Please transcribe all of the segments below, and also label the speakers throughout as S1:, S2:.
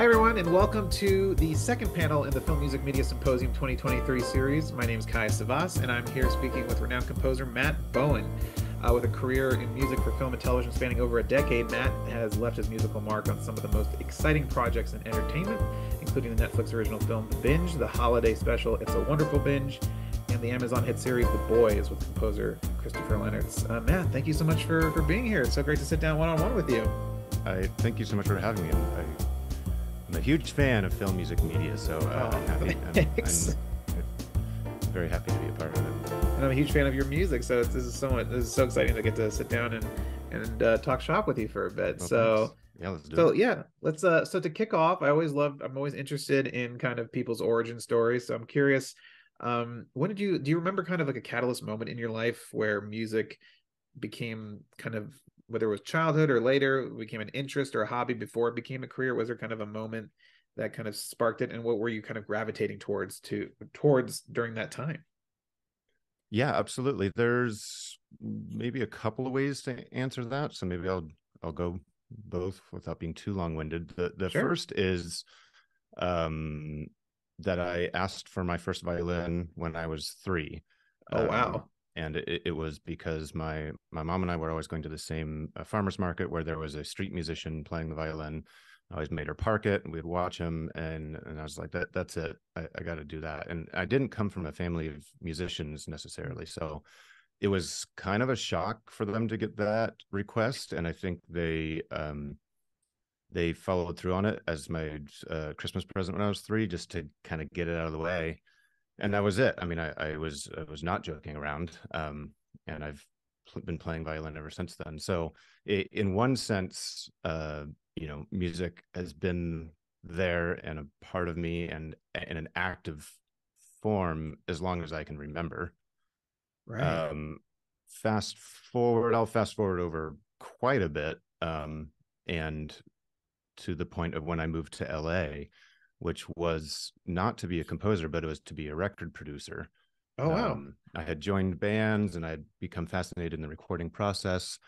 S1: Hi, everyone, and welcome to the second panel in the Film Music Media Symposium 2023 series. My name is Kaya Savas, and I'm here speaking with renowned composer Matt Bowen. Uh, with a career in music for film and television spanning over a decade, Matt has left his musical mark on some of the most exciting projects in entertainment, including the Netflix original film Binge, the holiday special It's a Wonderful Binge, and the Amazon hit series The Boys with composer Christopher Lennertz. Uh, Matt, thank you so much for, for being here. It's so great to sit down one on one with you.
S2: I thank you so much for having me. I, I'm a huge fan of film music media, so uh,
S1: Oh,
S2: I'm happy. I'm,
S1: thanks.
S2: I'm very happy to be a part of it.
S1: and I'm a huge fan of your music. So it's, this is so much, this is so exciting to get to sit down and and uh, talk shop with you for a bit.
S2: Well,
S1: so
S2: thanks. yeah, let's do
S1: so
S2: it.
S1: yeah, let's uh so to kick off, I always love I'm always interested in kind of people's origin stories. So I'm curious, um, when did you do you remember kind of like a catalyst moment in your life where music became kind of whether it was childhood or later became an interest or a hobby before it became a career? Was there kind of a moment that kind of sparked it, and what were you kind of gravitating towards to towards during that time?
S2: Yeah, absolutely. There's maybe a couple of ways to answer that, so maybe I'll I'll go both without being too long-winded. The the
S1: Sure.
S2: first is um that I asked for my first violin when I was three.
S1: Oh,
S2: Um,
S1: wow.
S2: and it, it was because my my mom and I were always going to the same uh, farmers market where there was a street musician playing the violin. I always made her park it, and we'd watch him, and and I was like, that that's it. I, I got to do that. And I didn't come from a family of musicians necessarily, so it was kind of a shock for them to get that request, and I think they um they followed through on it as my uh, Christmas present when I was three, just to kind of get it out of the way and that was it. I mean, I, I was I was not joking around, um, and I've pl- been playing violin ever since then. So, i in one sense, uh, you know, music has been there and a part of me, and in an active form as long as I can remember.
S1: Right.
S2: Um, fast forward, I'll fast forward over quite a bit, um, and to the point of when I moved to LA, which was not to be a composer, but it was to be a record producer.
S1: oh wow.
S2: Um, I had joined bands and I'd become fascinated in the recording process.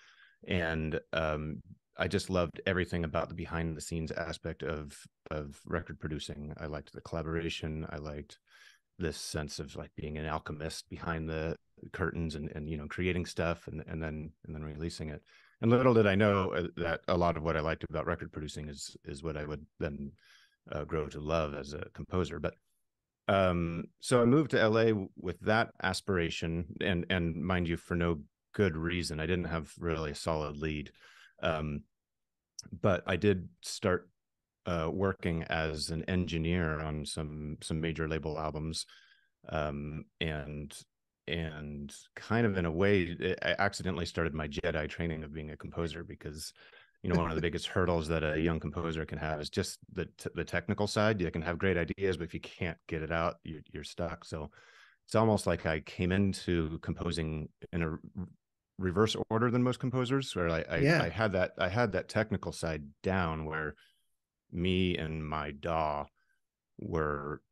S2: And um, I just loved everything about the behind the scenes aspect of of record producing. I liked the collaboration. I liked this sense of like being an alchemist behind the curtains and and you know creating stuff and and then and then releasing it. And little did I know uh, that a lot of what I liked about record producing is is what I would then uh, grow to love as a composer. But um, so I moved to LA with that aspiration, and and mind you, for no good reason. I didn't have really a solid lead, um, but I did start uh, working as an engineer on some some major label albums, um, and and kind of in a way, I accidentally started my Jedi training of being a composer because you know one of the biggest hurdles that a young composer can have is just the t- the technical side you can have great ideas but if you can't get it out you're, you're stuck so it's almost like i came into composing in a reverse order than most composers where I, I
S1: Yeah.
S2: i had that i had that technical side down where me and my daw were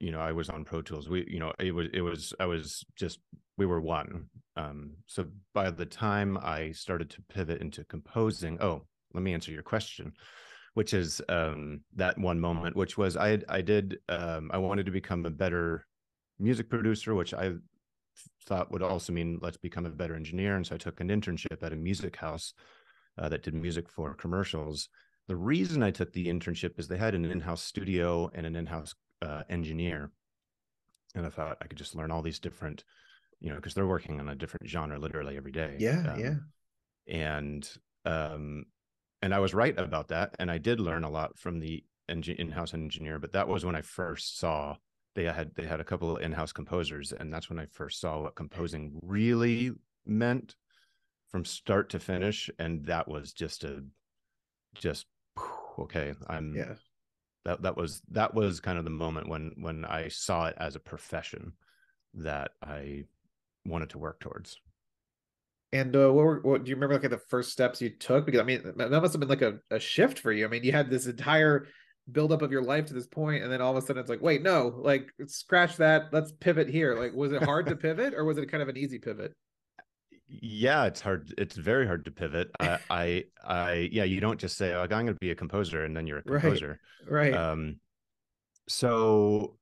S2: you know i was on pro tools. We you know it was it was i was just we were one. Um so by the time i started to pivot into composing oh let me answer your question which is um that one moment which was i i did um i wanted to become a better music producer which i thought would also mean let's become a better engineer. And so i took an internship at a music house uh, that did music for commercials. The reason i took the internship is they had an in-house studio and an in-house uh, engineer and i thought i could just learn all these different you know because they're working on a different genre literally every day
S1: Yeah,
S2: Um,
S1: yeah.
S2: and um and i was right about that and i did learn a lot from the engi- in-house engineer but that was when i first saw they had they had a couple of in-house composers and that's when i first saw what composing really meant from start to finish and that was just a just okay i'm
S1: Yeah.
S2: That that was that was kind of the moment when when i saw it as a profession that i wanted to work towards
S1: And uh, what were what do you remember like the first steps you took? Because I mean that must have been like a, a shift for you. I mean, you had this entire buildup of your life to this point and then all of a sudden it's like wait no like scratch that let's pivot here like was it hard to pivot or was it kind of an easy pivot
S2: yeah it's hard it's very hard to pivot i i, I yeah you don't just say oh, i'm going to be a composer and then you're a composer
S1: right, right.
S2: um so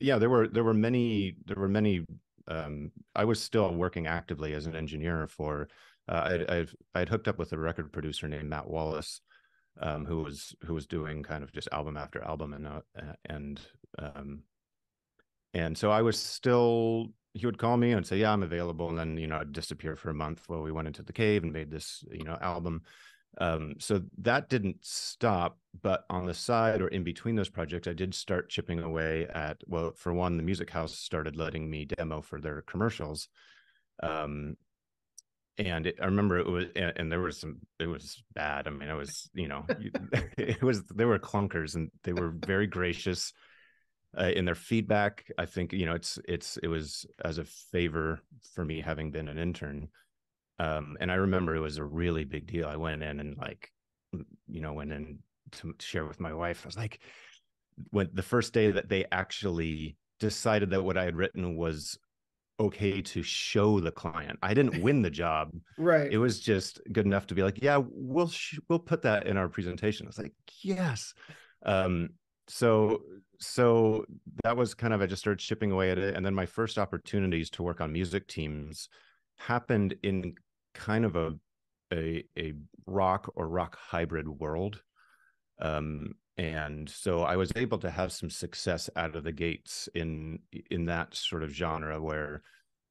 S2: yeah there were there were many there were many um i was still working actively as an engineer for uh, I, I've I'd hooked up with a record producer named Matt Wallace, um, who was who was doing kind of just album after album and uh, and um, and so I was still he would call me and say yeah I'm available and then you know I'd disappear for a month while we went into the cave and made this you know album. Um, so that didn't stop but on the side or in between those projects I did start chipping away at well for one the music house started letting me demo for their commercials. Um, and it, I remember it was, and, and, there was some, it was bad. I mean, it was, you know, it was, they were clunkers and they were very gracious uh, in their feedback. I think, you know, it's, it's, it was as a favor for me having been an intern. Um, and I remember it was a really big deal. I went in and like, you know, went in to, share with my wife. I was like, when the first day that they actually decided that what I had written was okay to show the client. I didn't win the job.
S1: right.
S2: It was just good enough to be like, yeah, we'll sh- we'll put that in our presentation. It's like, yes. Um, so so that was kind of I just started chipping away at it, and then my first opportunities to work on music teams happened in kind of a a, a rock or rock hybrid world. Um, and so I was able to have some success out of the gates in in that sort of genre where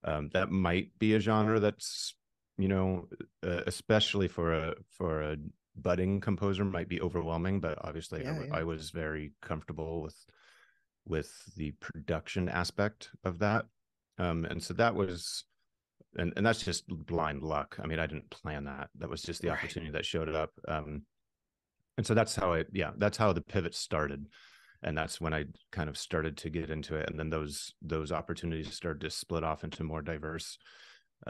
S2: um, that might be a genre that's you know uh, especially for a for a budding composer might be overwhelming but obviously yeah, I, yeah. I was very comfortable with with the production aspect of that um, and so that was and, and that's just blind luck i mean i didn't plan that that was just the right. opportunity that showed up um, and so that's how I, yeah that's how the pivot started and that's when i kind of started to get into it and then those those opportunities started to split off into more diverse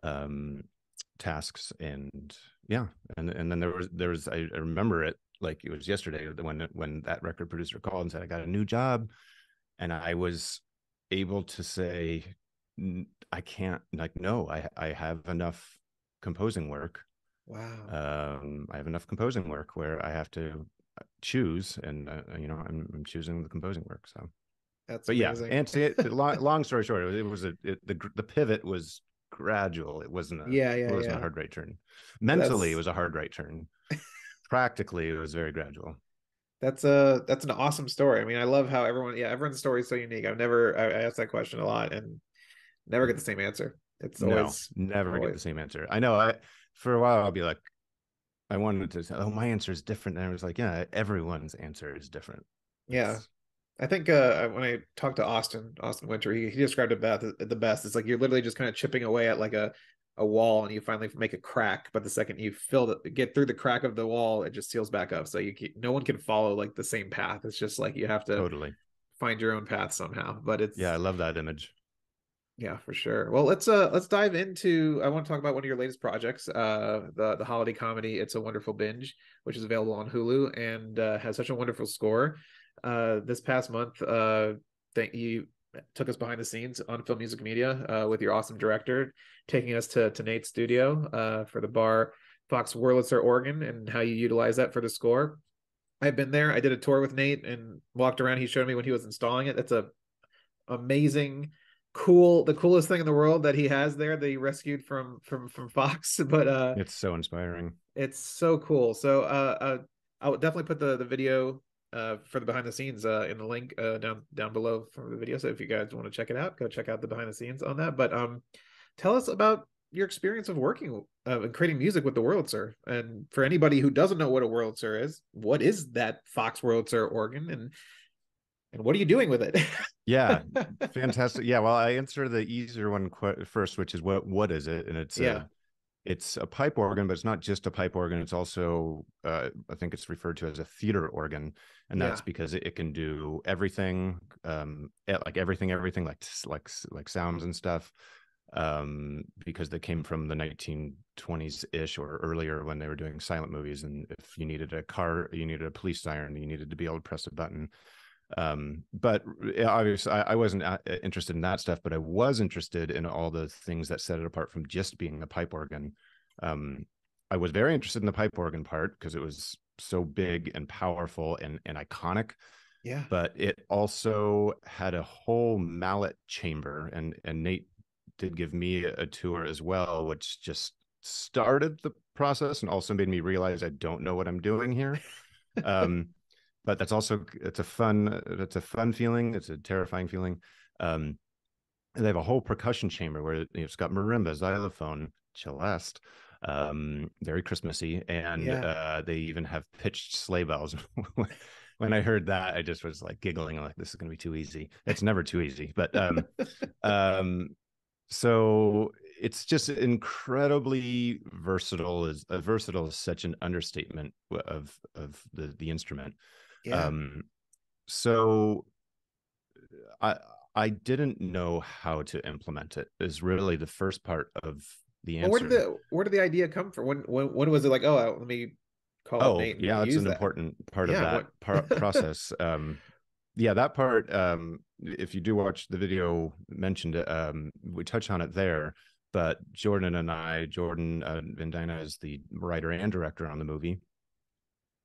S2: um tasks and yeah and and then there was there was i, I remember it like it was yesterday when when that record producer called and said i got a new job and i was able to say i can't like no i i have enough composing work
S1: Wow.
S2: Um, I have enough composing work where I have to uh, choose, and uh, you know, I'm, I'm choosing the composing work. So
S1: that's
S2: but
S1: amazing.
S2: yeah, and to, long, long story short, it was a it, the the pivot was gradual. It wasn't a
S1: yeah, yeah,
S2: it wasn't
S1: yeah.
S2: a hard right turn. Mentally, that's... it was a hard right turn. Practically, it was very gradual.
S1: That's a that's an awesome story. I mean, I love how everyone yeah everyone's story is so unique. I've never I, I asked that question a lot and never get the same answer. It's always
S2: no, never always. get the same answer. I know. I for a while I'll be like, I wanted to say, oh, my answer is different. And I was like, yeah, everyone's answer is different.
S1: Yeah. It's... I think uh, when I talked to Austin, Austin Wintory, he, he described it best, the best. It's like you're literally just kind of chipping away at like a, a wall and you finally make a crack. But the second you fill it, get through the crack of the wall, it just seals back up. So you can, no one can follow like the same path. It's just like you have to
S2: totally
S1: find your own path somehow. But it's
S2: yeah, I love that image.
S1: Yeah, for sure. Well, let's uh let's dive into I want to talk about one of your latest projects, uh the the holiday comedy It's a Wonderful Binge, which is available on Hulu and uh, has such a wonderful score. Uh this past month uh that you took us behind the scenes on Film Music Media uh with your awesome director taking us to to Nate's studio uh for the Barr Fox Wurlitzer organ and how you utilize that for the score. I've been there. I did a tour with Nate and walked around. He showed me when he was installing it. That's a amazing cool the coolest thing in the world that he has there that he rescued from from from fox but uh
S2: it's so inspiring
S1: it's so cool so uh, uh i'll definitely put the the video uh for the behind the scenes uh in the link uh down down below for the video so if you guys want to check it out go check out the behind the scenes on that but um tell us about your experience of working uh, and creating music with the World Wurlitzer. And for anybody who doesn't know what a World Wurlitzer is, what is that Fox World Wurlitzer organ? And and what are you doing with it?
S2: yeah, fantastic. Yeah, well, I answer the easier one qu- first, which is what what is it? And it's
S1: yeah.
S2: A, it's a pipe organ, but it's not just a pipe organ. It's also, uh, I think it's referred to as a theater organ, and that's yeah. because it, it, can do everything, um, like everything, everything, like like like sounds and stuff. um, because they came from the 1920s ish or earlier when they were doing silent movies. And if you needed a car, you needed a police siren, you needed to be able to press a button. Um, but obviously, I, I wasn't uh, interested in that stuff, but I was interested in all the things that set it apart from just being a pipe organ. Um, I was very interested in the pipe organ part because it was so big and powerful and, and iconic.
S1: Yeah.
S2: But it also had a whole mallet chamber, and and Nate did give me a tour as well, which just started the process and also made me realize I don't know what I'm doing here. um, but that's also it's a fun it's a fun feeling. It's a terrifying feeling. Um, and they have a whole percussion chamber where it's got marimba, xylophone, celeste, um, very Christmassy, and yeah. uh, they even have pitched sleigh bells. when I heard that, I just was like giggling. I'm like, this is going to be too easy. It's never too easy, but um, um, so it's just incredibly versatile. Is uh, versatile is such an understatement of of the the instrument.
S1: Yeah. Um,
S2: so I I didn't know how to implement it. Is really the first part of the answer.
S1: Well, where did the where did the idea come from? When when when was it like? Oh, let me call.
S2: Oh, yeah, that's an that. important part yeah, of that par- process. Um, yeah, that part. Um, if you do watch the video mentioned, um, we touch on it there. But Jordan and I, Jordan uh, VanDina is the writer and director on the movie,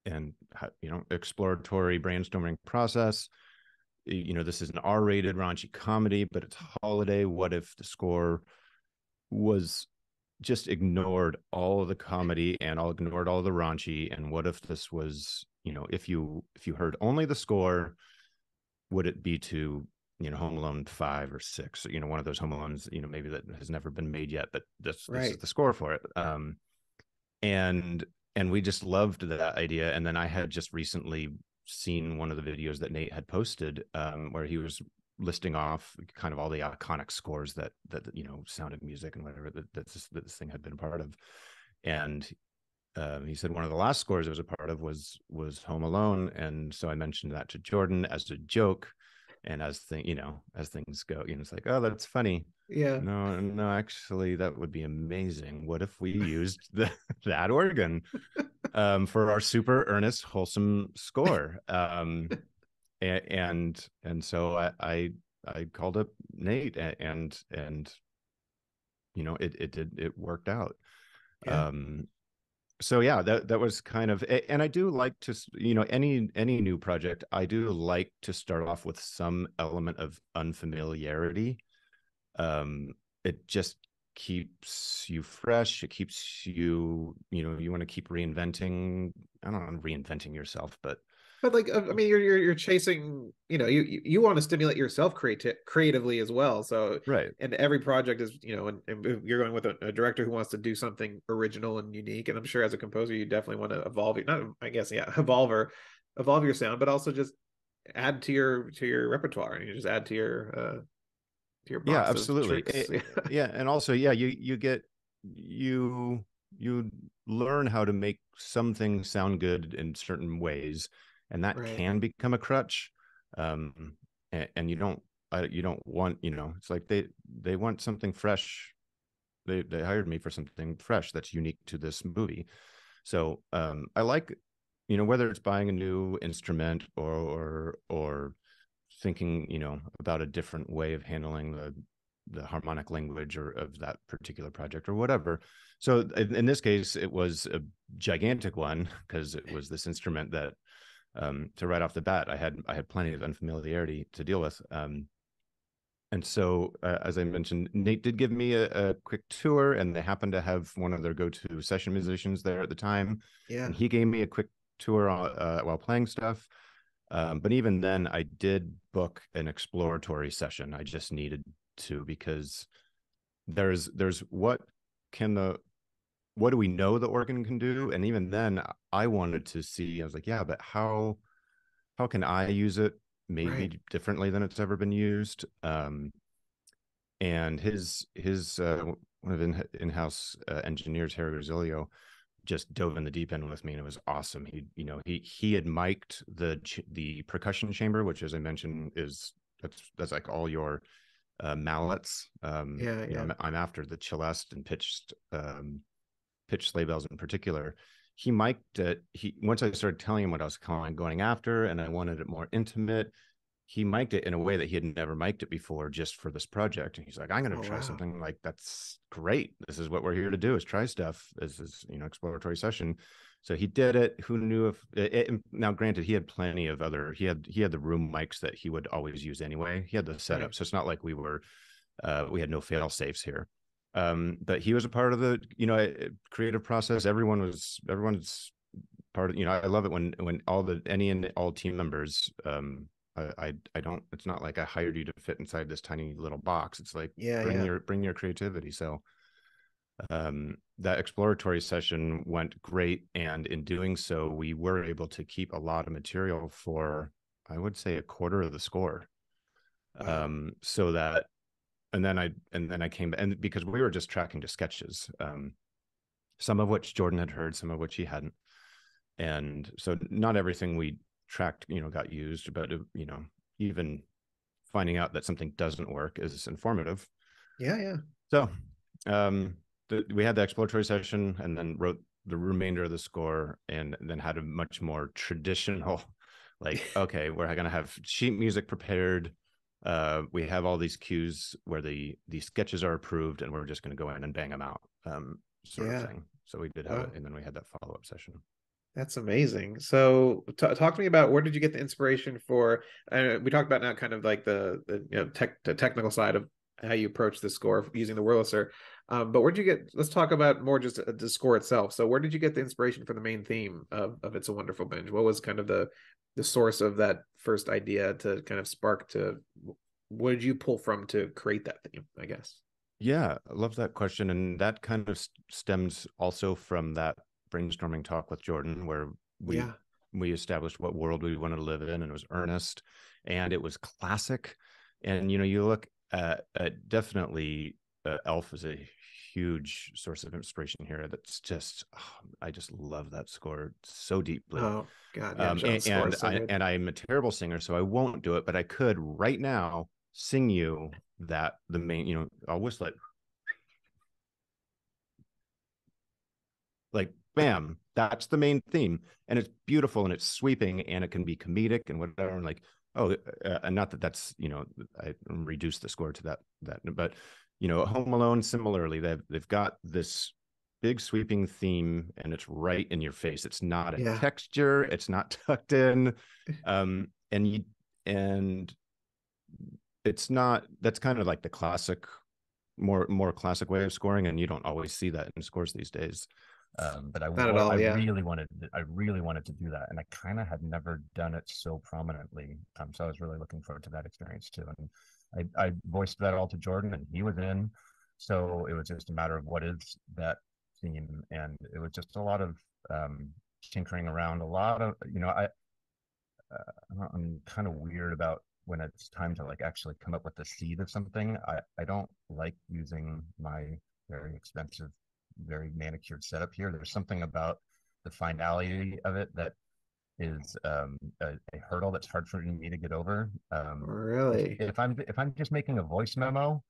S2: and you know, exploratory brainstorming process. You know, this is an R-rated raunchy comedy, but it's holiday. What if the score was just ignored all of the comedy and all ignored all the raunchy? And what if this was, you know, if you if you heard only the score, would it be to you know home alone five or six you know one of those home alones you know maybe that has never been made yet but this, right. this is the score for it um and and we just loved that idea and then i had just recently seen one of the videos that nate had posted um where he was listing off kind of all the iconic scores that that you know sound of music and whatever that, that, this, that this thing had been a part of. And um, he said one of the last scores it was a part of was was home alone and so i mentioned that to jordan as a joke and as thing you know as things go you know it's like oh that's funny.
S1: Yeah.
S2: No no actually that would be amazing. What if we used the, that organ um, for our super earnest wholesome score? Um, and, and and so I, I i called up nate and and you know it it did it worked out. Yeah. um so yeah that that was kind of and i do like to you know any any new project i do like to start off with some element of unfamiliarity. Um it just keeps you fresh it keeps you you know you want to keep reinventing i don't know reinventing yourself but
S1: but like uh, i mean you're you're, you're chasing you know you you want to stimulate yourself creati- creatively as well. So
S2: right.
S1: and every project is you know and, and you're going with a, a, director who wants to do something original and unique and i'm sure as a composer you definitely want to evolve not i guess yeah evolve or evolve your sound but also just add to your to your repertoire and you just add to your uh to your
S2: yeah absolutely. it, yeah and also yeah you you get you you learn how to make some things sound good in certain ways and that right. can become a crutch um and, and you don't uh, you don't want you know it's like they they want something fresh. They they hired me for something fresh that's unique to this movie. So um i like you know whether it's buying a new instrument or or or thinking you know about a different way of handling the the harmonic language or of that particular project or whatever. So in, in this case it was a gigantic one because it was this instrument that um, to right off the bat, I had I had plenty of unfamiliarity to deal with. Um, and so, uh, as I mentioned, Nate did give me a, a, quick tour, and they happened to have one of their go-to session musicians there at the time.
S1: Yeah,
S2: and he gave me a quick tour uh, while playing stuff. Um, but even then, I did book an exploratory session. I just needed to because there's there's what can the what do we know the organ can do and even then i wanted to see i was like yeah but how how can i use it maybe right. differently than it's ever been used um and his his uh one of in, in-house uh, engineers harry Rosilio, just dove in the deep end with me and it was awesome he you know he he had mic'd the the percussion chamber which as i mentioned is that's that's like all your uh, mallets. Um,
S1: yeah, yeah.
S2: Know, I'm, after the celeste and pitched um, pitched sleigh bells in particular. He mic'd it. He once I started telling him what I was calling going after, and I wanted it more intimate. He mic'd it in a way that he had never mic'd it before, just for this project. And he's like, "I'm going to oh, try wow. something like that's great. This is what we're here to do: is try stuff. This is you know exploratory session." So he did it. Who knew if it, now? Granted, he had plenty of other. He had he had the room mics that he would always use anyway. He had the setup, so it's not like we were uh, we had no fail safes here. Um, but he was a part of the you know creative process. Everyone was everyone's part of you know. I love it when when all the any and all team members. Um, I, I I don't. It's not like I hired you to fit inside this tiny little box. It's like
S1: yeah,
S2: bring
S1: yeah.
S2: your bring your creativity. So um, that exploratory session went great. And in doing so, we were able to keep a lot of material for, I would say, a quarter of the score. Wow. Um, so that, and then I, and then I came, and because we were just tracking to sketches, um, some of which Jordan had heard, some of which he hadn't. And so not everything we tracked, you know, got used, but, uh, you know, even finding out that something doesn't work is informative.
S1: Yeah. Yeah.
S2: So, um, the, we had the exploratory session and then wrote the remainder of the score and then had a much more traditional like okay we're going to have sheet music prepared uh, we have all these cues where the the sketches are approved and we're just going to go in and bang them out um, sort yeah. of thing so we did have wow. it and then we had that follow-up session
S1: that's amazing. So, t- talk to me about where did you get the inspiration for? Uh, we talked about now, kind of like the the you know tech the technical side of how you approach the score using the Wurlitzer. Um, but where'd you get? Let's talk about more just uh, the score itself. So, where did you get the inspiration for the main theme of, of "It's a Wonderful Binge"? What was kind of the the source of that first idea to kind of spark to? What did you pull from to create that theme? I guess.
S2: Yeah, I love that question, and that kind of stems also from that brainstorming talk with Jordan, where we yeah. we established what world we wanted to live in, and it was earnest, and it was classic. And you know, you look at, at definitely uh, Elf is a huge source of inspiration here. That's just oh, I just love that score so deeply.
S1: Oh God, yeah, um,
S2: and and, so I, and I'm a terrible singer, so I won't do it. But I could right now sing you that the main. You know, I'll whistle it. Like bam, that's the main theme, and it's beautiful and it's sweeping and it can be comedic and whatever. And like oh, uh, and not that that's you know I reduced the score to that that, but you know, Home Alone similarly, they've they've got this big sweeping theme and it's right in your face. It's not a yeah. texture, it's not tucked in. Um, and you and it's not that's kind of like the classic more more classic way of scoring and you don't always see that in scores these days
S3: um, but I, all, I yeah. really wanted to, I really wanted to do that, and I kind of had never done it so prominently. Um, so I was really looking forward to that experience too. And I, I voiced that all to Jordan, and he was in. So it was just a matter of what is that theme, and it was just a lot of um, tinkering around. A lot of you know, I uh, I'm kind of weird about when it's time to like actually come up with the seed of something. I I don't like using my very expensive, very manicured setup here. There's something about the finality of it that is um, a, a, hurdle that's hard for me to get over. Um,
S1: really,
S3: if I'm if I'm just making a voice memo,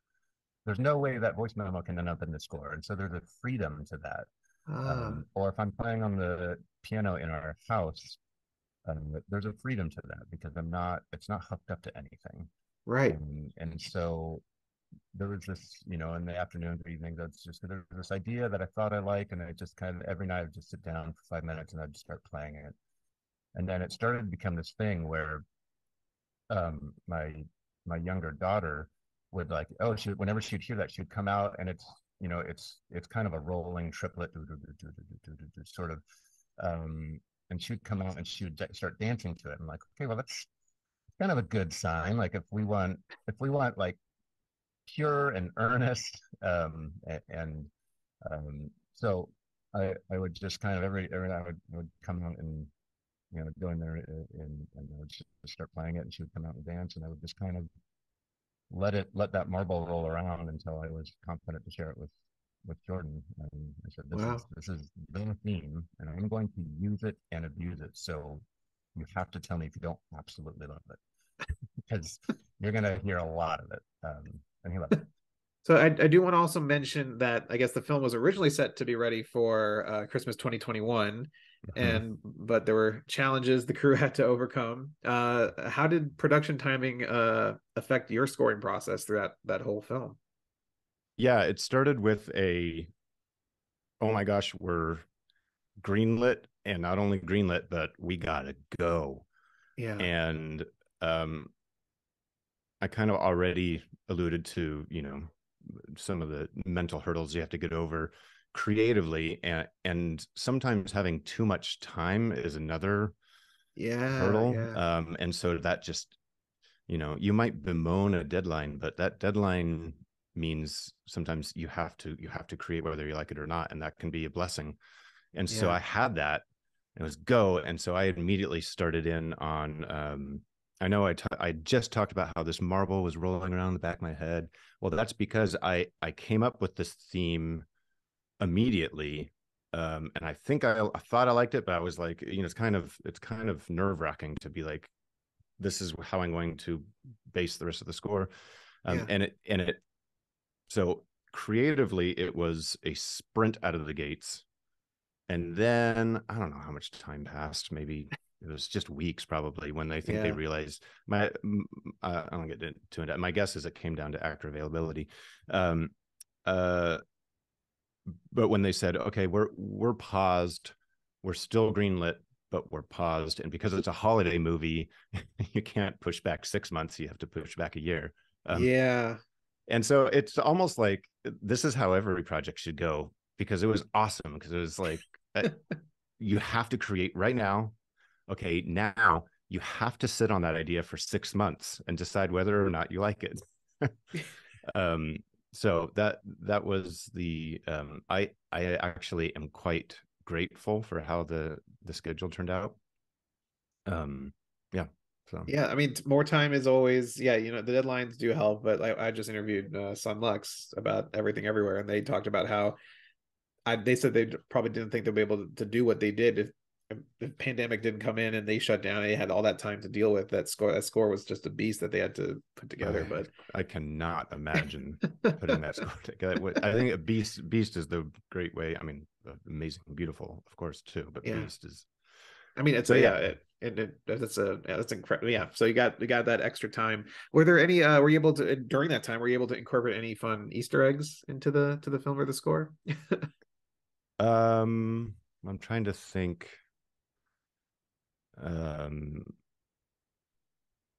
S3: there's no way that voice memo can end up in the score, and so there's a freedom to that. Ah. Um, or if I'm playing on the piano in our house, um, there's a freedom to that because I'm not it's not hooked up to anything.
S1: Right.
S3: and so there was this, you know, in the afternoons or evenings, that's just there was this idea that I thought I like, and I just kind of every night I'd just sit down for five minutes and I'd just start playing it and then it started to become this thing where um, my my younger daughter would like oh she whenever she'd hear that she'd come out and it's you know it's it's kind of a rolling triplet sort of um, and she'd come out and she would start dancing to it. And like okay well that's kind of a good sign. Like if we want if we want like pure and earnest um, and, um, so I, I would just kind of every every I would, would come out and you know, go in there uh, and, and I would start playing it and she would come out and dance and I would just kind of let it, let that marble roll around until I was confident to share it with, with Jordan. And I said, this wow. is, this is the theme and I'm going to use it and abuse it. So you have to tell me if you don't absolutely love it because you're going to hear a lot of it. Um, and he left.
S1: So I, I do want to also mention that I guess the film was originally set to be ready for uh, Christmas 2021, mm-hmm. and but there were challenges the crew had to overcome. Uh, how did production timing uh, affect your scoring process throughout that whole film?
S2: Yeah, it started with a, oh my gosh, we're greenlit, and not only greenlit, but we gotta go.
S1: Yeah,
S2: and um, I kind of already alluded to, you know, some of the mental hurdles you have to get over creatively and and sometimes having too much time is another
S1: yeah
S2: hurdle
S1: yeah.
S2: um and so that just you know you might bemoan a deadline but that deadline means sometimes you have to you have to create whether you like it or not and that can be a blessing and yeah. so i had that it was go and so i immediately started in on um I know I, t- I just talked about how this marble was rolling around the back of my head. Well, that's because I I came up with this theme immediately, um, and I think I, I thought I liked it, but I was like, you know, it's kind of it's kind of nerve wracking to be like, this is how I'm going to base the rest of the score, um, yeah. and it and it so creatively it was a sprint out of the gates, and then I don't know how much time passed, maybe it was just weeks probably when they think yeah. they realized my uh, I don't get into it. My guess is it came down to actor availability. Um, uh, but when they said, okay, we're we're paused, we're still greenlit, but we're paused, and because it's a holiday movie, you can't push back six months. You have to push back a year.
S1: Um, yeah.
S2: And so it's almost like this is how every project should go because it was awesome because it was like uh, you have to create right now okay, now you have to sit on that idea for six months and decide whether or not you like it. um, so that that was the um, I I actually am quite grateful for how the the schedule turned out. Um, yeah. So
S1: yeah, I mean, more time is always yeah. You know, the deadlines do help, but like I just interviewed uh, Son Lux about everything everywhere, and they talked about how I, they said they probably didn't think they'd be able to, to do what they did if the pandemic didn't come in and they shut down, they had all that time to deal with that score. That score was just a beast that they had to put together.
S2: I,
S1: but
S2: I cannot imagine putting that score together. I think a beast, beast is the great way. I mean, amazing, beautiful, of course, too. But yeah. beast is.
S1: I mean, it's so, a yeah. It, it, it, that's a yeah, that's incredible. Yeah. So you got you got that extra time. Were there any? uh Were you able to during that time? Were you able to incorporate any fun Easter eggs into the to the film or the score?
S2: um, I'm trying to think um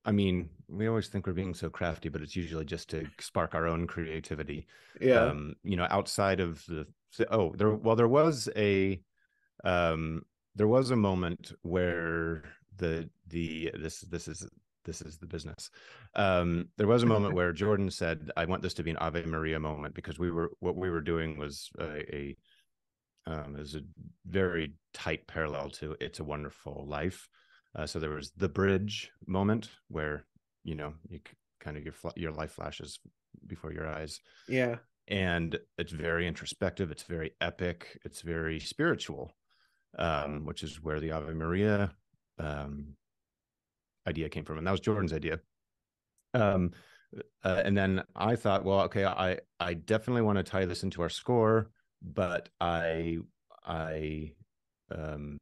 S2: I mean, we always think we're being so crafty, but it's usually just to spark our own creativity.
S1: Yeah.
S2: Um, you know, outside of the oh, there well, there was a um there was a moment where the the this this is this is the business. Um, there was a moment where Jordan said, "I want this to be an Ave Maria moment," because we were what we were doing was a, a um, is a very tight parallel to It's a Wonderful Life. Uh, so there was the bridge moment where you know you kind of your your life flashes before your eyes.
S1: Yeah,
S2: and it's very introspective. It's very epic. It's very spiritual, um, which is where the Ave Maria um, idea came from, and that was Jordan's idea. Um, uh, and then I thought, well, okay, I I definitely want to tie this into our score but I I um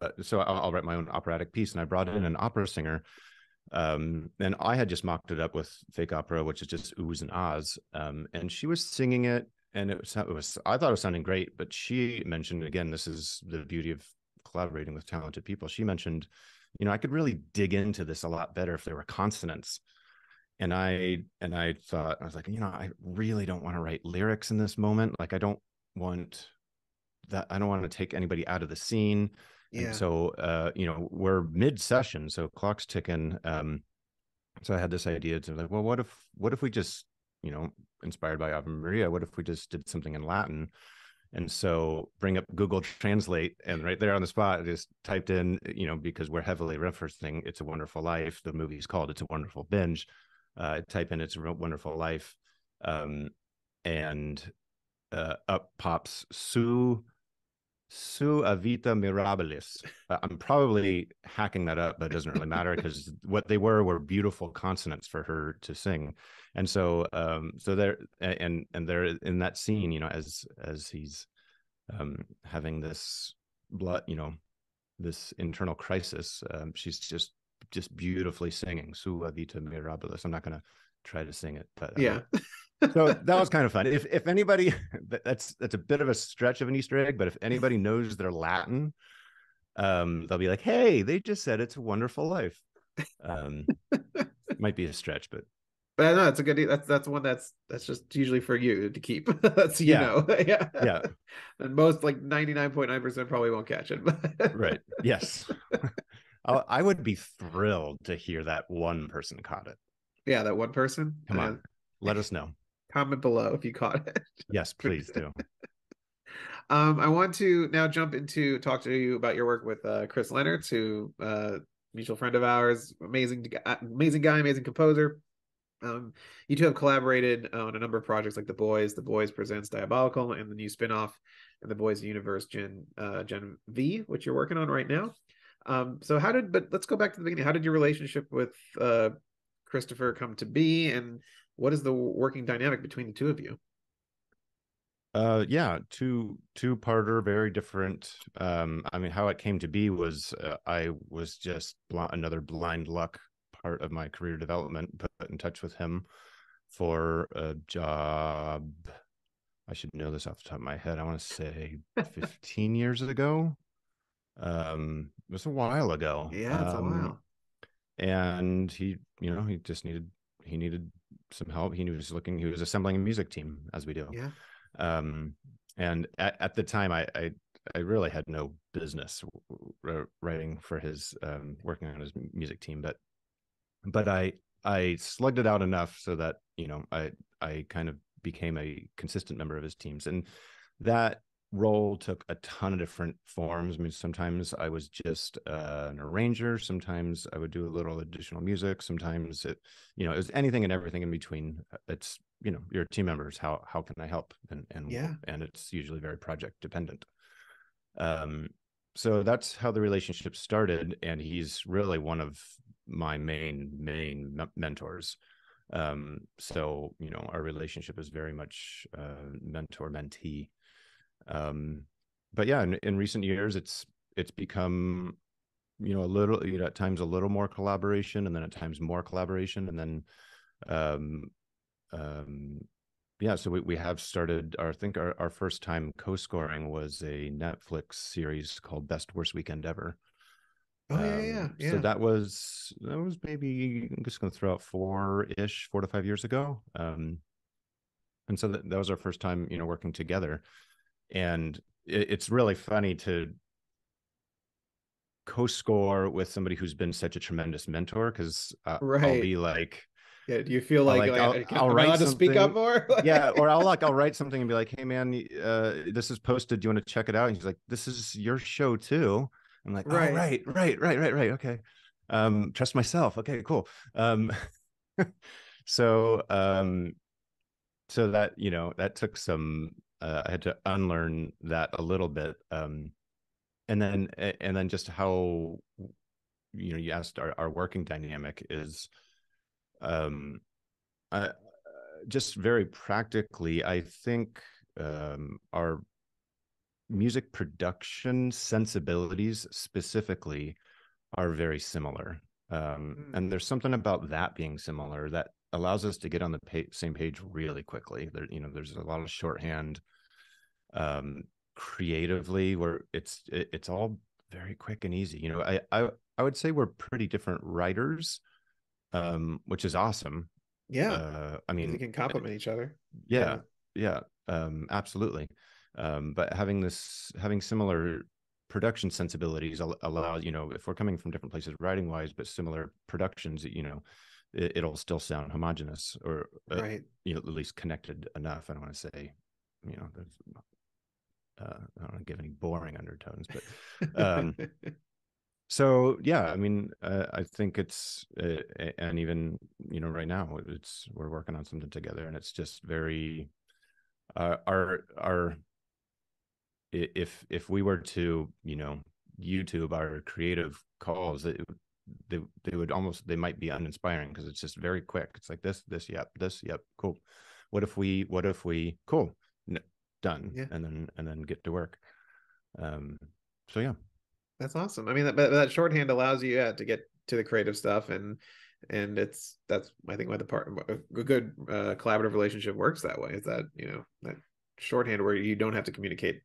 S2: but so I'll, I'll, write my own operatic piece and I brought in an opera singer um and I had just mocked it up with fake opera which is just oohs and ahs um and she was singing it and it was it was I thought it was sounding great but she mentioned again this is the beauty of collaborating with talented people she mentioned you know I could really dig into this a lot better if there were consonants and i and i thought i was like you know i really don't want to write lyrics in this moment like i don't want that i don't want to take anybody out of the scene yeah. and so uh you know we're mid session so clock's ticking um so i had this idea to like well what if what if we just you know inspired by ave maria what if we just did something in latin and so bring up google translate and right there on the spot I just typed in you know because we're heavily referencing it's a wonderful life the movie's called it's a wonderful binge uh, type in "It's a Wonderful Life," um, and uh, up pops Sue Sua Vita Mirabilis. Uh, I'm probably hacking that up, but it doesn't really matter because what they were were beautiful consonants for her to sing, and so um, so they're and and they're in that scene, you know, as as he's um, having this blood, you know, this internal crisis. Um, she's just just beautifully singing Sua Vita Mirabilis. I'm not going to try to sing it, but uh,
S1: Yeah.
S2: so that was kind of fun. If if anybody that's that's a bit of a stretch of an Easter egg, but if anybody knows their Latin, um, they'll be like, "Hey, they just said it's a wonderful life." Um, might be a stretch, but
S1: But no, it's a good. That's that's one that's that's just usually for you to keep. that's you
S2: Yeah.
S1: know, yeah,
S2: yeah,
S1: And most like ninety nine point nine percent probably won't catch it. but-
S2: right, yes. I, I would be thrilled to hear that one person caught it.
S1: Yeah, that one person.
S2: Come
S1: Uh,
S2: on, let us know.
S1: comment below if you caught it.
S2: Yes, please do.
S1: Um, I want to now jump into talk to you about your work with uh, Chris Lennertz, who uh, mutual friend of ours, amazing, uh, amazing guy, amazing composer. Um, you two have collaborated on a number of projects like The Boys, The Boys Presents Diabolical, and the new spinoff and The Boys Universe Gen uh, Gen V, which you're working on right now. Um, so how did? But let's go back to the beginning. How did your relationship with uh, Christopher come to be, and what is the working dynamic between the two of you?
S2: Uh, yeah, two two parter, very different. Um, I mean, how it came to be was uh, I was just bl- another blind luck part of my career development. Put in touch with him for a job. I should know this off the top of my head. I want to say 15 years ago. Um, it was a while ago.
S1: Yeah, it's a
S2: Um,
S1: while.
S2: and he you know he just needed he needed some help he was looking he was assembling a music team as we do
S1: Yeah.
S2: um and at, at the time I, I i really had no business writing for his um working on his music team but but i i slugged it out enough so that you know i i kind of became a consistent member of his teams and that role took a ton of different forms. I mean sometimes i was just uh, an arranger sometimes i would do a little additional music sometimes it you know it was anything and everything in between. It's you know your team members how how can i help? And and
S1: Yeah.
S2: and it's usually very project dependent. Um so that's how the relationship started and he's really one of my main main me- mentors. Um so you know our relationship is very much uh mentor mentee um but yeah in, in recent years it's it's become you know a little you know at times a little more collaboration and then at times more collaboration and then um um yeah so we, we have started our, i think our, our first time co-scoring was a netflix series called best worst weekend ever
S1: Oh yeah, yeah,
S2: um,
S1: yeah.
S2: So that was that was maybe I'm just going to throw out four ish, four to five years ago. Um, and so that, that was our first time, you know, working together, and it, it's really funny to co-score with somebody who's been such a tremendous mentor because uh, I'll be like,
S1: yeah. Do you feel like,
S2: like,
S1: like,
S2: I'll-
S1: I- can,
S2: I'll write
S1: to speak up
S2: something-
S1: more?
S2: yeah, or I'll like I'll write something and be like, hey man, uh, this is posted. Do you want to check it out? And he's like, this is your show too. I'm like,
S1: Right.
S2: right, right, right, right, right, right. Okay. Um, trust myself. Okay, cool. Um, so um, so that you know that took some. Uh, I had to unlearn that a little bit. Um, and then and then just how you know you asked our, our working dynamic is um uh, just very practically i think um our music production sensibilities specifically are very similar um
S1: Mm.
S2: and there's something about that being similar that allows us to get on the pa- same page really quickly. There you know there's a lot of shorthand um creatively where it's it, it's all very quick and easy. You know i i i would say we're pretty different writers um which is awesome.
S1: Yeah.
S2: uh i
S1: you
S2: mean
S1: can complement each other.
S2: yeah yeah. um absolutely. Um but having this having similar production sensibilities allows you know if we're coming from different places writing wise but similar productions you know it, it'll still sound homogenous or uh,
S1: Right.
S2: you know at least connected enough i don't want to say you know there's uh, i don't want to give any boring undertones but um, so yeah i mean uh, i think it's uh, and even you know right now it's we're working on something together and it's just very uh, our our if if we were to you know youtube our creative calls it, they they would almost they might be uninspiring because it's just very quick it's like this this yep this yep cool what if we what if we cool done
S1: Yeah.
S2: and then and then get to work um so yeah
S1: That's awesome. I mean, that that that shorthand allows you yeah, to get to the creative stuff, and and it's that's I think why the part a good uh, collaborative relationship works that way. Is that you know that shorthand where you don't have to communicate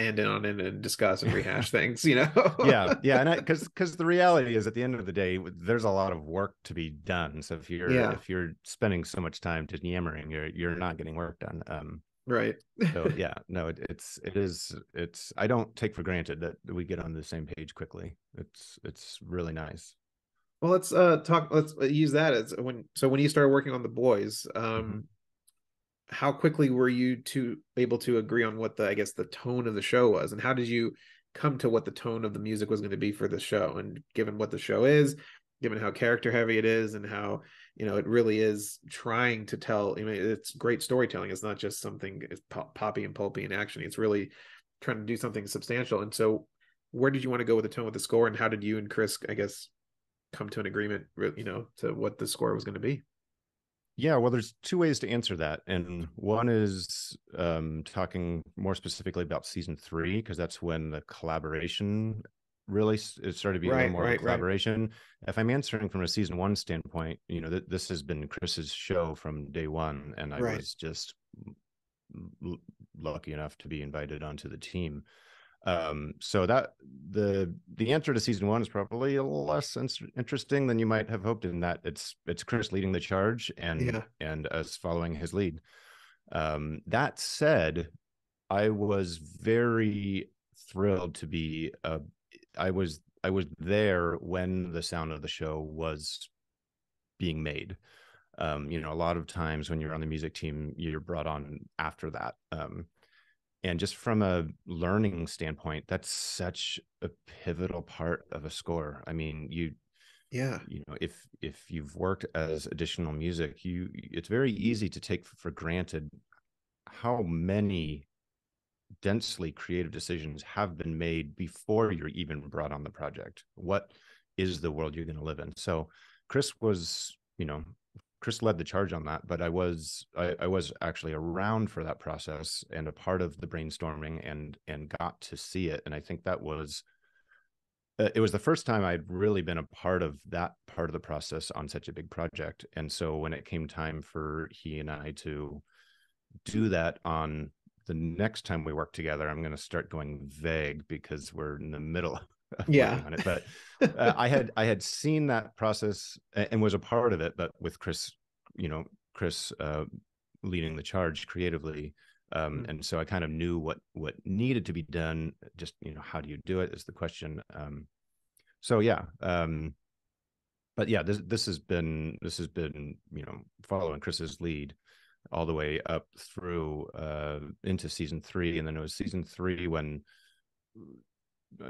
S1: and on end and discuss and rehash things. You know.
S2: yeah yeah and because because the reality is at the end of the day there's a lot of work to be done so if you're
S1: Yeah.
S2: if you're spending so much time just yammering you're you're not getting work done um
S1: right.
S2: so yeah no it, it's it is it's i don't take for granted that we get on the same page quickly it's it's really nice
S1: Well, let's uh talk. Let's use that as when. So when you started working on the boys, um,
S2: Mhm.
S1: How quickly were you to able to agree on what the I guess the tone of the show was, and how did you come to what the tone of the music was going to be for the show? And given what the show is, given how character heavy it is, and how you know it really is trying to tell. I mean, it's great storytelling. It's not just something it's pop, poppy and pulpy and actiony. It's really trying to do something substantial. And so, where did you want to go with the tone with the score, and how did you and Chris, I guess, come to an agreement? re- You know, to what the score was going to be.
S2: Yeah well there's two ways to answer that and one is um talking more specifically about season three because that's when the collaboration really it started to be a
S1: Right,
S2: little more of a
S1: right, right.
S2: collaboration if i'm answering from a season one standpoint you know th- this has been chris's show from day one and i
S1: Right.
S2: was just l- lucky enough to be invited onto the team um so that the the answer to season one is probably less ins- interesting than you might have hoped in that it's it's chris leading the charge and
S1: Yeah.
S2: and us following his lead. Um that said i was very thrilled to be uh i was i was there when the sound of the show was being made. Um you know a lot of times when you're on the music team you're brought on after that. Um and just from a learning standpoint that's such a pivotal part of a score. I mean you
S1: Yeah.
S2: you know if if you've worked as additional music you it's very mm-hmm. easy to take for granted how many densely creative decisions have been made before you're even brought on the project. What is the world you're going to live in? So chris was you know chris led the charge on that but i was I, I was actually around for that process and a part of the brainstorming and and got to see it and i think that was uh, it was the first time I'd really been a part of that part of the process on such a big project. And so when it came time for he and I to do that on the next time we work together, I'm going to start going vague because we're in the middle
S1: Yeah.
S2: on it. But uh, I had I had seen that process and was a part of it, but with Chris, you know, Chris uh, leading the charge creatively. Um,
S1: Mm.
S2: and so I kind of knew what what needed to be done. Just you know, how do you do it is the question. Um, so yeah, um, but yeah, this this has been this has been you know following Chris's lead all the way up through uh, into season three, and then it was season three when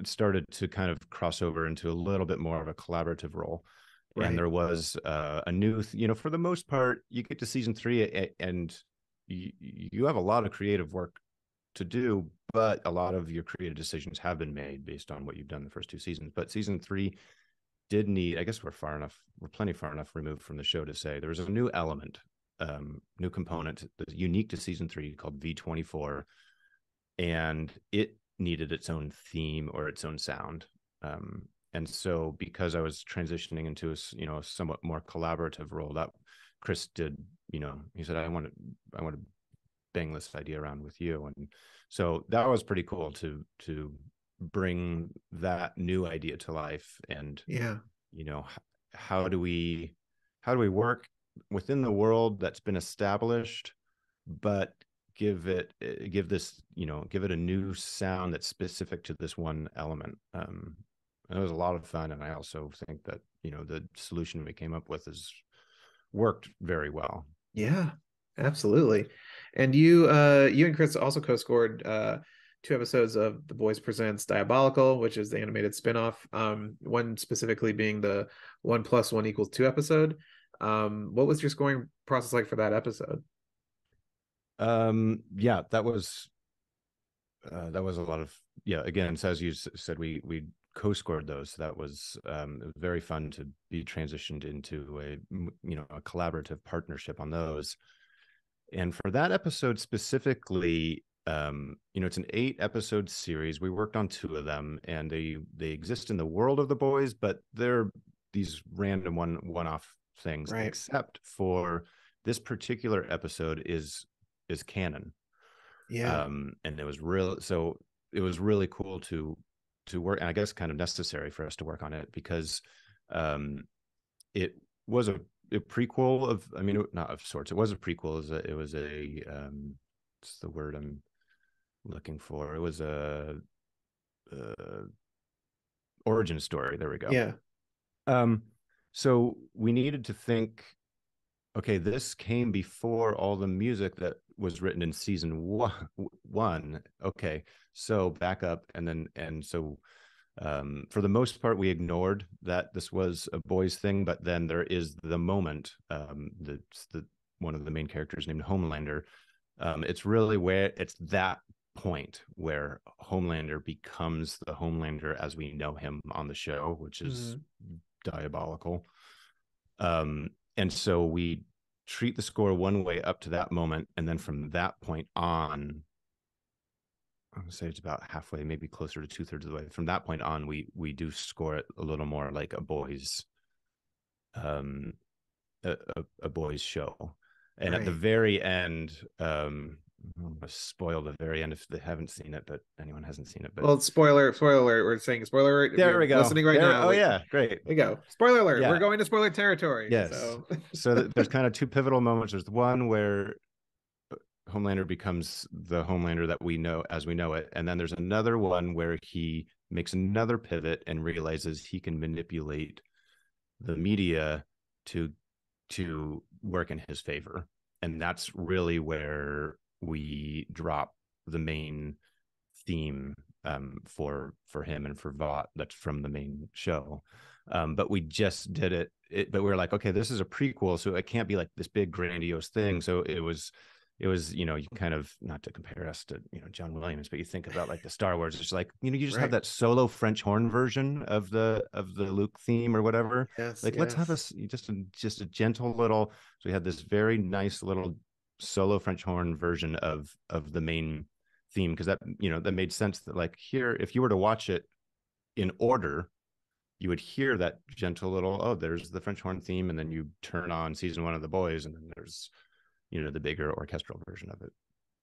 S2: started to kind of cross over into a little bit more of a collaborative role
S1: Right.
S2: and there was uh, a new th- you know for the most part you get to season three a- and you, you have a lot of creative work to do but a lot of your creative decisions have been made based on what you've done the first two seasons but season three did need i guess we're far enough we're plenty far enough removed from the show to say there was a new element um new component that's unique to season three called v24 and it needed its own theme or its own sound um and so because i was transitioning into a you know a somewhat more collaborative role that chris did you know he said i want to i want to bang this idea around with you and so that was pretty cool to to bring that new idea to life and
S1: Yeah.
S2: you know how do we how do we work within the world that's been established but give it eh, give this you know give it a new sound that's specific to this one element um and it was a lot of fun and i also think that you know the solution we came up with has worked very well
S1: Yeah, absolutely. And you uh you and Chris also co-scored uh two episodes of The Boys Presents Diabolical, which is the animated spin-off. Um one specifically being the one plus one equals two episode. Um what was your scoring process like for that episode?
S2: Um yeah that was uh, that was a lot of yeah. Again, so as you said, we we co-scored those. So that was um, was very fun to be transitioned into a you know a collaborative partnership on those. And for that episode specifically, um, you know, it's an eight episode series. We worked on two of them, and they they exist in the world of the boys, but they're these random one one off things.
S1: Right.
S2: Except for this particular episode is is canon
S1: Yeah.
S2: um and it was real so it was really cool to to work and i guess kind of necessary for us to work on it because um it was a, a prequel of i mean not of sorts it was a prequel it was a, it was a um what's the word i'm looking for it was a uh origin story there we go
S1: yeah.
S2: um, so we needed to think, okay, this came before all the music that was written in season one. One, okay, so back up, and then and so um, for the most part, we ignored that this was a boys thing, but then there is the moment, um, the the one of the main characters named Homelander. Um, it's really where it's that point where Homelander becomes the Homelander as we know him on the show, which is diabolical. Um, and so we treat the score one way up to that moment, and then from that point on, I'm gonna say it's about halfway, maybe closer to two thirds of the way. From that point on, we we do score it a little more like a boys, um, a, a, a boys show. And at the very end, um, I'm gonna spoil the very end if they haven't seen it, but anyone hasn't seen it. But
S1: Well, spoiler, spoiler alert. We're saying spoiler alert.
S2: there we go.
S1: Listening right
S2: There-
S1: now.
S2: Oh
S1: like,
S2: yeah, great.
S1: There you go. Spoiler alert.
S2: Yeah.
S1: We're going to spoiler territory.
S2: Yes.
S1: So.
S2: so there's kind of two pivotal moments. There's one where Homelander becomes the Homelander that we know as we know it, and then there's another one where he makes another pivot and realizes he can manipulate the media to to work in his favor, and that's really where we drop the main theme um, for for him and for Vought that's from the main show. Um, but we just did it, it. But we were like, okay, this is a prequel, so it can't be like this big grandiose thing. So it was, it was, you know, you kind of not to compare us to you know John Williams, but you think about like the Star Wars. It's like you know you just
S1: Right.
S2: have that solo French horn version of the of the Luke theme or whatever
S1: Yes.
S2: like let's have
S1: yes.
S2: us just a just a gentle little so we had this very nice little solo french horn version of of the main theme because that you know that made sense that like here if you were to watch it in order you would hear that gentle little oh there's the french horn theme and then you turn on season one of the boys and then there's you know the bigger orchestral version of it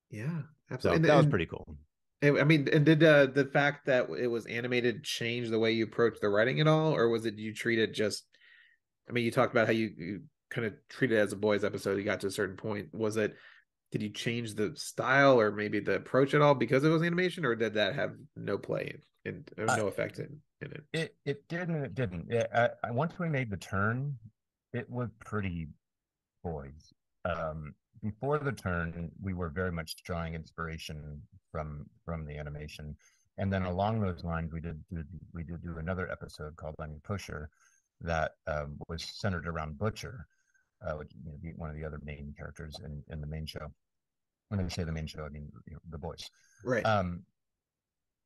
S1: Yeah.
S2: so
S1: Absolutely. And-
S2: that was pretty cool
S1: I mean, and did uh, the fact that it was animated change the way you approach the writing at all, or was it you treat it just? I mean, you talked about how you, you kind of treat it as a boys episode. You got to a certain point. Was it? Did you change the style or maybe the approach at all because it was animation, or did that have no play in,
S3: Uh,
S1: no effect in, in it?
S3: It it did and it didn't. Yeah, I, I, once we made the turn, it was pretty boys. Um, before the turn, we were very much drawing inspiration from from the animation, and then along those lines, we did do, we did do another episode called "I'm Your Pusher," that um, was centered around Butcher, uh, which you know, the- one of the other main characters in in the main show. When I say the main show, I mean you know, the boys.
S1: Right.
S3: Um,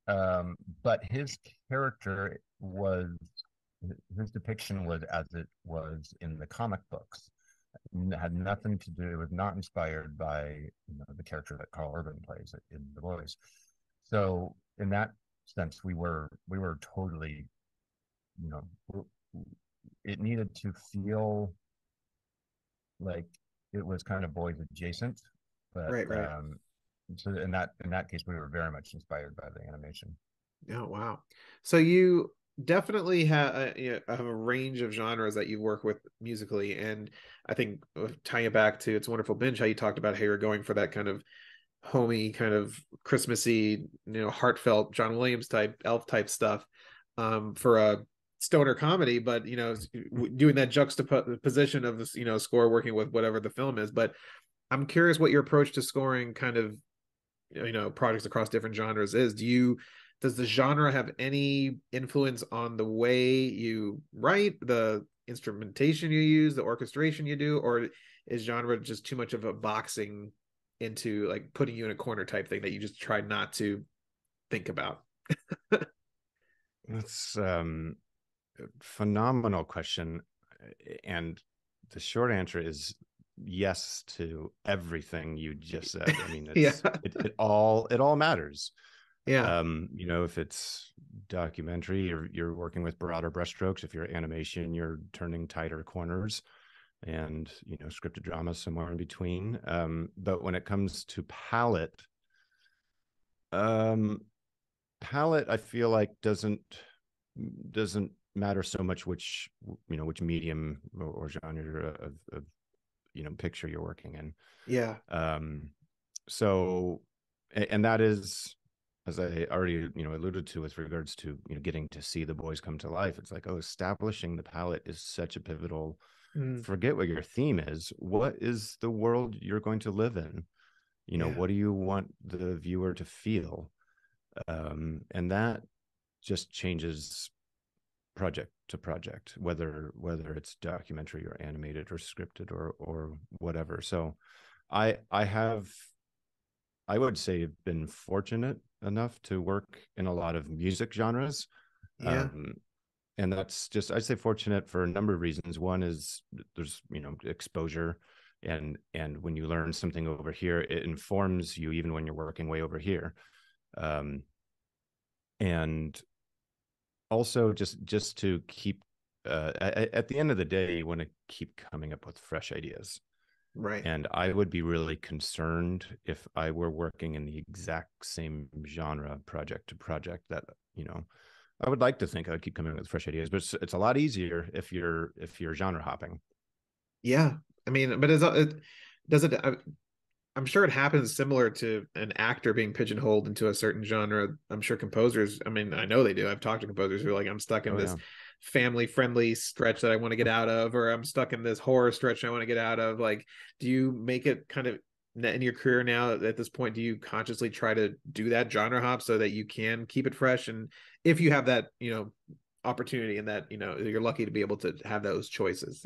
S3: um, but his character was his depiction was as it was in the comic books. N- Had nothing to do. It was not inspired by you know, the character that Karl Urban plays in The Boys. So in that sense, we were we were totally, you know, it needed to feel like it was kind of boys adjacent, but
S1: Right, right.
S3: um, so in that in that case, we were very much inspired by the animation.
S1: Oh wow! So you definitely have a, you know, have a range of genres that you work with musically, and I think uh, tying it back to "It's Wonderful Binge," how you talked about how you're going for that kind of homey, kind of Christmassy, you know, heartfelt John Williams type, elf type stuff um, for a stoner comedy, but you know, doing that juxtaposition of you know, score working with whatever the film is. But I'm curious what your approach to scoring kind of you know projects across different genres is do you does the genre have any influence on the way you write the instrumentation you use the orchestration you do or is genre just too much of a boxing into like putting you in a corner type thing that you just try not to think about?
S2: That's um phenomenal question. And the short answer is yes to everything you just said. I mean, it's, yeah. it, it all it all matters.
S1: Yeah.
S2: Um, you know, if it's documentary, you're you're working with broader brushstrokes. If you're animation, you're turning tighter corners and you know, scripted drama somewhere in between. Um, but when it comes to palette, um palette I feel like doesn't doesn't matter so much which you know which medium or, or genre of, of you know picture you're working in
S1: yeah
S2: um so and that is as i already you know alluded to with regards to you know getting to see the boys come to life it's like oh establishing the palette is such a pivotal mm. forget what your theme is what is the world you're going to live in you know yeah. what do you want the viewer to feel um and that just changes project to project whether whether it's documentary or animated or scripted or or whatever. So i i have i would say been fortunate enough to work in a lot of music genres
S1: yeah. um,
S2: and that's just i'd say fortunate for a number of reasons. One is there's you know exposure and and when you learn something over here it informs you even when you're working way over here. Um and also just just to keep uh, at, at the end of the day you want to keep coming up with fresh ideas.
S1: Right.
S2: And i would be really concerned if i were working in the exact same genre project to project that you know i would like to think i'd keep coming up with fresh ideas but it's, it's a lot easier if you're if you're genre hopping.
S1: Yeah. I mean but is it does it I'm sure it happens similar to an actor being pigeonholed into a certain genre. I'm sure composers, I mean, I know they do. I've talked to composers who are like, I'm stuck in oh, this yeah. family friendly stretch that I want to get out of, or I'm stuck in this horror stretch I want to get out of. Like, do you make it kind of in your career now at this point? Do you consciously try to do that genre hop so that you can keep it fresh? And if you have that, you know, opportunity and that, you know, you're lucky to be able to have those choices.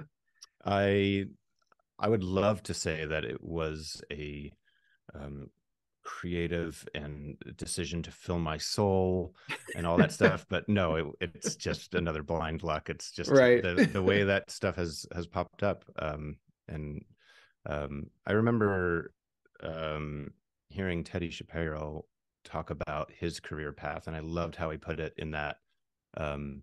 S2: I I would love to say that it was a um, creative and decision to fill my soul and all that stuff but no it, it's just another blind luck. It's just
S1: right.
S2: the, the way that stuff has has popped up um, and um, i remember um, hearing teddy shapiro talk about his career path and i loved how he put it in that um,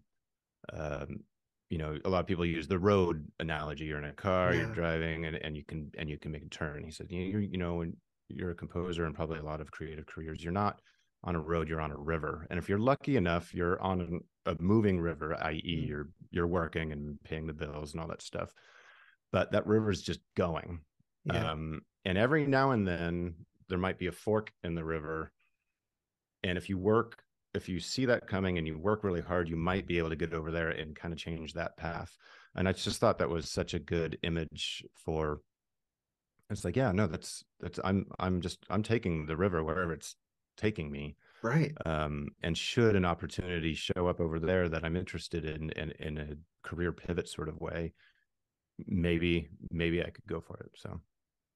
S2: um, you know a lot of people use the road analogy you're in a car yeah. you're driving and, and you can and you can make a turn he said you, you know when you're a composer and probably a lot of creative careers you're not on a road you're on a river and if you're lucky enough you're on a, a moving river i.e mm. you're you're working and paying the bills and all that stuff but that river is just going yeah. um, and every now and then there might be a fork in the river and if you work if you see that coming and you work really hard, you might be able to get over there and kind of change that path. And I just thought that was such a good image for it's like, yeah, no, that's that's I'm I'm just I'm taking the river wherever it's taking me.
S1: Right.
S2: Um, and should an opportunity show up over there that I'm interested in in, in a career pivot sort of way, maybe maybe I could go for it. So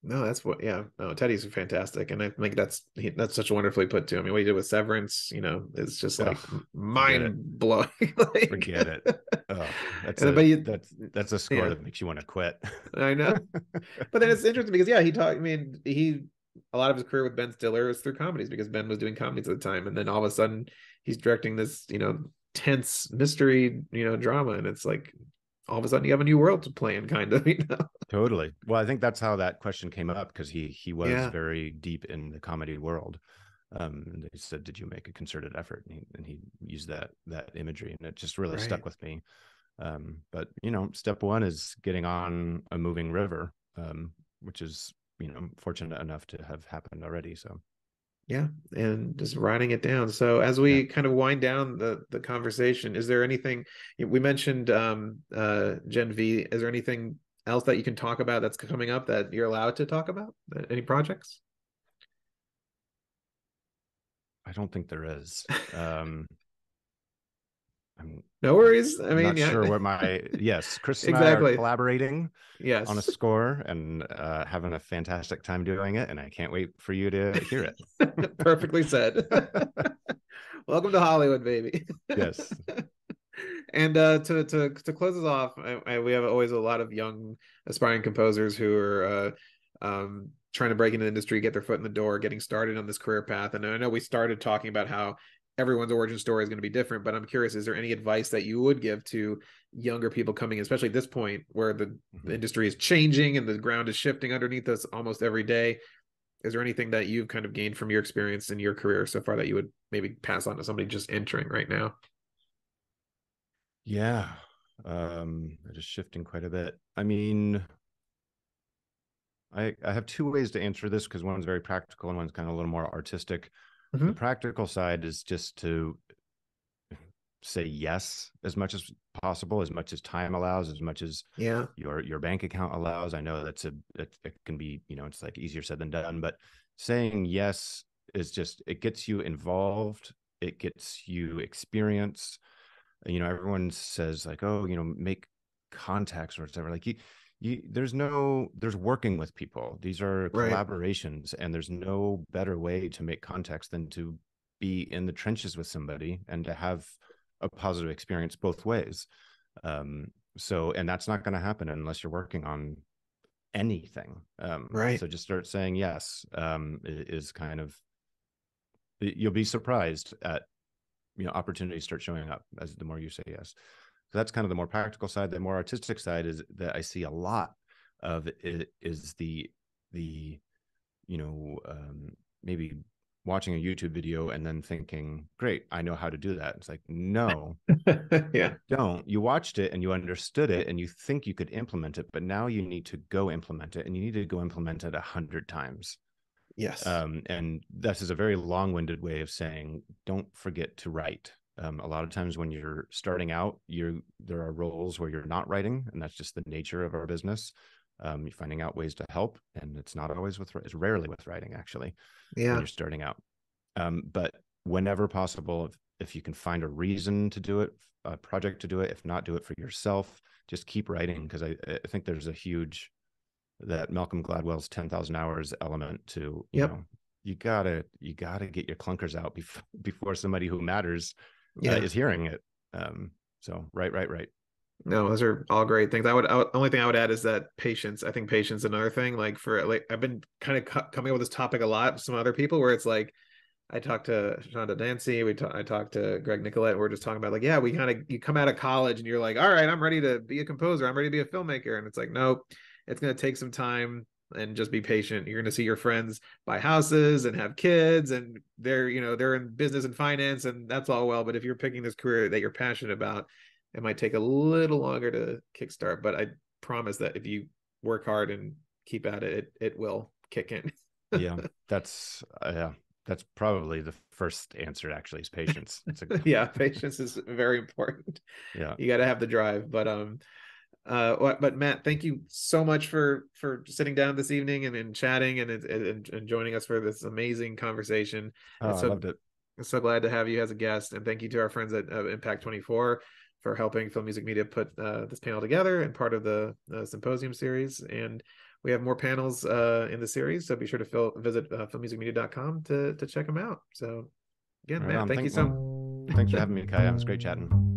S1: no, that's what. Yeah, no, Teddy's fantastic, and I think that's he, that's such a wonderfully put to. I mean, what he did with Severance, you know, is just like oh, mind blowing. like...
S2: Forget it. Oh, that's a, but that's that's a score yeah. that makes you want to quit.
S1: I know, but then it's interesting because yeah, he talked. I mean, he a lot of his career with Ben Stiller is through comedies because Ben was doing comedies at the time, and then all of a sudden he's directing this, you know, tense mystery, you know, drama, and it's like all of a sudden you have a new world to play in kind of you know?
S2: Totally. Well i think that's how that question came up because he he was yeah. very deep in the comedy world. Um and they said did you make a concerted effort? And he, and he used that that imagery and it just really right. stuck with me. Um but you know step one is getting on a moving river um which is you know fortunate enough to have happened already so
S1: yeah and just writing it down. So as we yeah. kind of wind down the the conversation is there anything we mentioned um uh gen v is there anything else that you can talk about that's coming up that you're allowed to talk about? Any projects?
S2: I don't think there is um I'm
S1: no worries. I mean,
S2: not
S1: yeah.
S2: sure what my yes, Chris and I
S1: Exactly.
S2: are collaborating
S1: yes.
S2: on a score and uh, having a fantastic time doing it, and I can't wait for you to hear it.
S1: Perfectly said. Welcome to Hollywood, baby.
S2: Yes.
S1: and uh, to to to close us off, I, I, we have always a lot of young aspiring composers who are uh, um, trying to break into the industry, get their foot in the door, getting started on this career path. And I know we started talking about how everyone's origin story is going to be different, but I'm curious: is there any advice that you would give to younger people coming, in, especially at this point where the,
S2: Mhm.
S1: the industry is changing and the ground is shifting underneath us almost every day? Is there anything that you've kind of gained from your experience in your career so far that you would maybe pass on to somebody just entering right now?
S2: Yeah. Um, is shifting quite a bit. I mean, I I have two ways to answer this because one's very practical and one's kind of a little more artistic. The
S1: Mhm.
S2: practical side is just to say yes as much as possible, as much as time allows, as much as
S1: Yeah.
S2: your your bank account allows. I know that's a it, it can be, you know, it's like easier said than done, but saying yes is just it gets you involved, it gets you experience. You know, everyone says like, oh, you know, make contacts or whatever. Like you you there's no there's working with people. These are
S1: Right.
S2: collaborations and there's no better way to make contacts than to be in the trenches with somebody and to have a positive experience both ways. Um, so, and that's not going to happen unless you're working on anything. Um,
S1: Right.
S2: So just start saying yes. Um, is kind of you'll be surprised at you know opportunities start showing up as the more you say yes. So that's kind of the more practical side. The more artistic side is that I see a lot of it is the the you know um, maybe watching a YouTube video and then thinking, great, I know how to do that. It's like, no,
S1: yeah.
S2: don't. You watched it and you understood it and you think you could implement it, but now you need to go implement it and you need to go implement it a hundred times.
S1: Yes.
S2: Um, and this is a very long-winded way of saying, don't forget to write. Um, a lot of times when you're starting out, you're there are roles where you're not writing, and that's just the nature of our business. Um, you're finding out ways to help, and it's not always with it's rarely with writing actually when
S1: yeah.
S2: you're starting out. Um, but whenever possible, if, if you can find a reason to do it, a project to do it, if not, do it for yourself. Just keep writing because I, I think there's a huge that Malcolm Gladwell's ten thousand hours element to you
S1: Yep.
S2: know you gotta you gotta get your clunkers out before before somebody who matters
S1: Yeah.
S2: uh, is hearing it. Um, so right, right, right.
S1: No, those are all great things. I would, I would only thing I would add is that patience. I think patience is another thing. Like for like, I've been kind of cu- coming up with this topic a lot. With some other people where it's like, I talked to Shonda Dancy. We ta- I talked to Greg Nicolette. And we're just talking about like, yeah, we kind of you come out of college and you're like, all right, I'm ready to be a composer. I'm ready to be a filmmaker. And it's like, nope, it's gonna take some time and just be patient. You're gonna see your friends buy houses and have kids, and they're you know they're in business and finance, and that's all well. But if you're picking this career that you're passionate about, it might take a little longer to kickstart. But I promise that if you work hard and keep at it, it, it will kick in.
S2: Yeah, that's uh, yeah, that's probably the first answer. Actually, is patience. It's a,
S1: yeah, patience is very important.
S2: yeah.
S1: You got to have the drive. But um, uh, but Matt, thank you so much for for sitting down this evening and, and chatting and, and and joining us for this amazing conversation.
S2: Oh,
S1: It's
S2: I
S1: so-
S2: loved it.
S1: I'm so glad to have you as a guest, and thank you to our friends at uh, Impact 24 for helping Film Music Media put uh, this panel together and part of the uh, symposium series. And we have more panels uh, in the series, so be sure to fill, visit uh, filmmusicmedia.com to to check them out. So again,
S2: Right
S1: Matt,
S2: on.
S1: thank you
S2: Thank-
S1: so.
S2: Thanks for having me, Kai. It was great chatting.